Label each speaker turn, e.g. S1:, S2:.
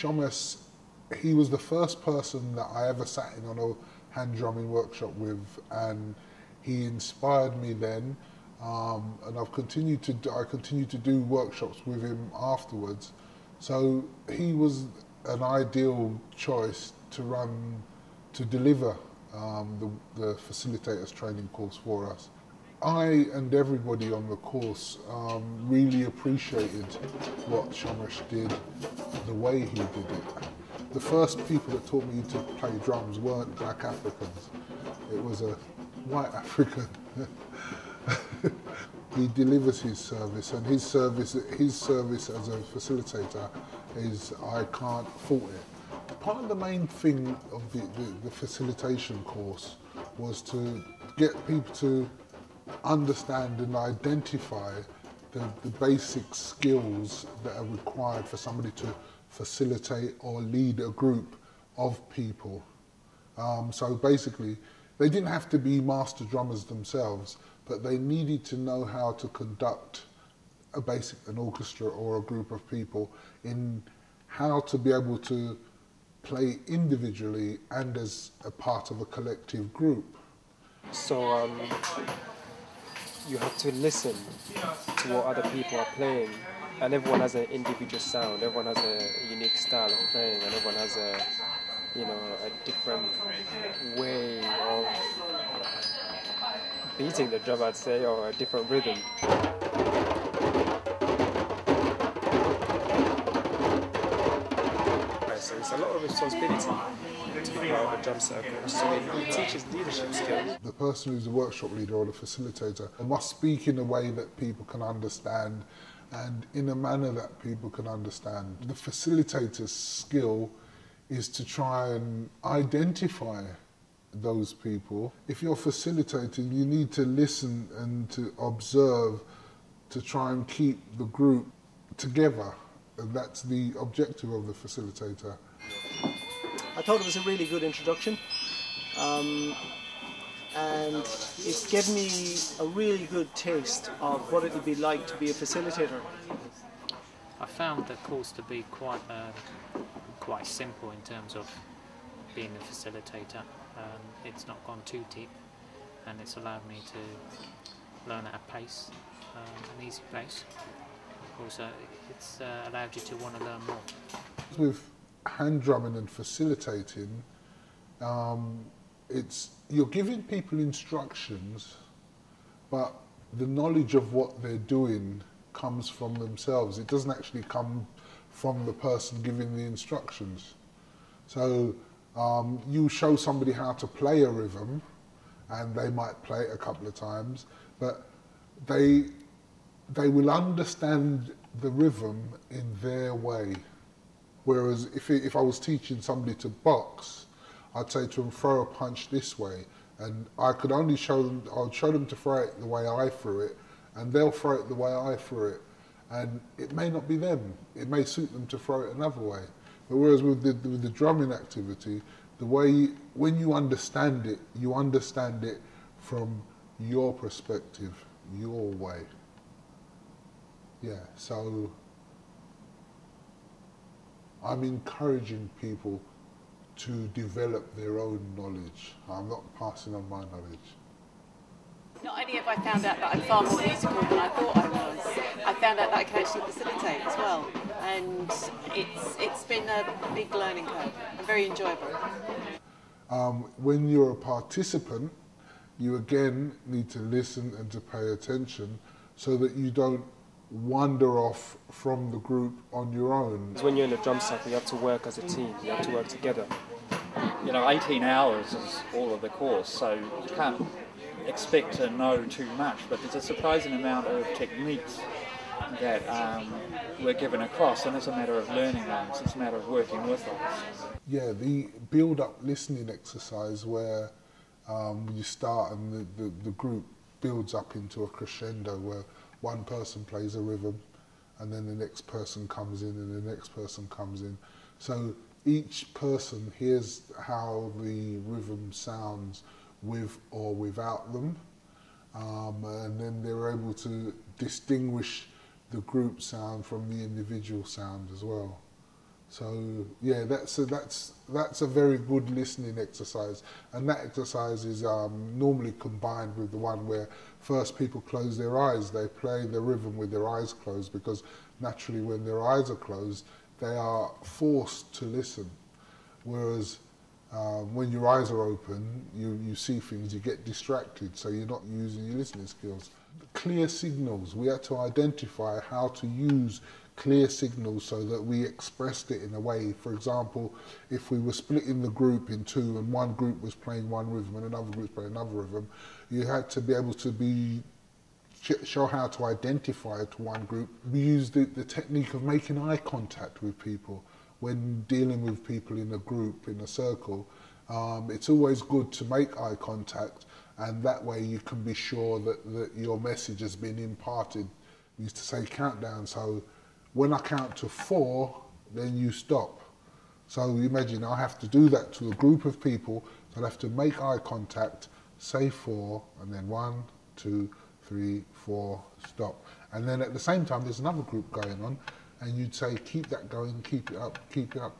S1: Somesh, he was the first person that I ever sat in on a hand drumming workshop with, and he inspired me then. Um, and I've continued to do, I continue to do workshops with him afterwards. So he was an ideal choice to run to deliver um, the, the facilitators training course for us. I and everybody on the course um, really appreciated what Somesh did, the way he did it. The first people that taught me to play drums weren't black Africans. It was a white African. he delivers his service and his service, his service as a facilitator is, I can't fault it. Part of the main thing of the, the, the facilitation course was to get people to understand and identify the, the basic skills that are required for somebody to facilitate or lead a group of people. Um, so basically, they didn't have to be master drummers themselves, but they needed to know how to conduct a basic an orchestra or a group of people in how to be able to play individually and as a part of a collective group.
S2: So um, you have to listen to what other people are playing, and everyone has an individual sound. Everyone has a unique style of playing, and everyone has a you know a different way of beating the drum, I'd say, or a different rhythm. So it's a lot of responsibility a drum circle. So it teaches leadership skills.
S1: The person who's a workshop leader or a facilitator must speak in a way that people can understand and in a manner that people can understand. The facilitator's skill is to try and identify those people. If you're facilitating, you need to listen and to observe to try and keep the group together. And that's the objective of the facilitator.
S3: I thought it was a really good introduction. Um, and it gave me a really good taste of what it would be like to be a facilitator.
S4: I found the course to be quite uh, quite simple in terms of being a facilitator. Um, it's not gone too deep, and it's allowed me to learn at a pace, um, an easy pace. Also, it's uh, allowed you to want to learn more.
S1: With hand drumming and facilitating, um, it's you're giving people instructions, but the knowledge of what they're doing comes from themselves. It doesn't actually come from the person giving the instructions. So um, you show somebody how to play a rhythm, and they might play it a couple of times, but they they will understand the rhythm in their way. Whereas if, if I was teaching somebody to box, I'd say to them, throw a punch this way. And I could only show them, I'd show them to throw it the way I threw it, and they'll throw it the way I threw it. And it may not be them. It may suit them to throw it another way. But whereas with the, with the drumming activity, the way, when you understand it, you understand it from your perspective, your way. Yeah, so I'm encouraging people to develop their own knowledge. I'm not passing on my knowledge.
S5: Not only have I found out that I'm far more musical than I thought I was, I found out that I can actually facilitate as well. And it's, it's been a big learning curve and very enjoyable.
S1: Um, when you're a participant, you again need to listen and to pay attention so that you don't wander off from the group on your own.
S2: When you're in a drum circle, you have to work as a team, you have to work together.
S6: You know, 18 hours is all of the course, so you can't expect to know too much, but there's a surprising amount of techniques that um, we're given across, and it's a matter of learning those, it's a matter of working with them.
S1: Yeah, the build-up listening exercise where um, you start and the, the, the group builds up into a crescendo where one person plays a rhythm and then the next person comes in and the next person comes in. So each person hears how the rhythm sounds with or without them. Um, and then they're able to distinguish the group sound from the individual sound as well. So yeah, that's a, that's that's a very good listening exercise, and that exercise is um, normally combined with the one where first people close their eyes. They play the rhythm with their eyes closed because naturally, when their eyes are closed, they are forced to listen. Whereas um, when your eyes are open, you, you see things, you get distracted, so you're not using your listening skills. Clear signals. We had to identify how to use clear signals so that we expressed it in a way. For example, if we were splitting the group in two and one group was playing one rhythm and another group was playing another rhythm, you had to be able to be show how to identify to one group. We used the, the technique of making eye contact with people when dealing with people in a group, in a circle. Um, it's always good to make eye contact and that way you can be sure that, that your message has been imparted. We used to say countdown, so when I count to four, then you stop. So imagine I have to do that to a group of people, so I have to make eye contact, say four, and then one, two, three, four, stop. And then at the same time, there's another group going on, and you'd say, keep that going, keep it up, keep it up.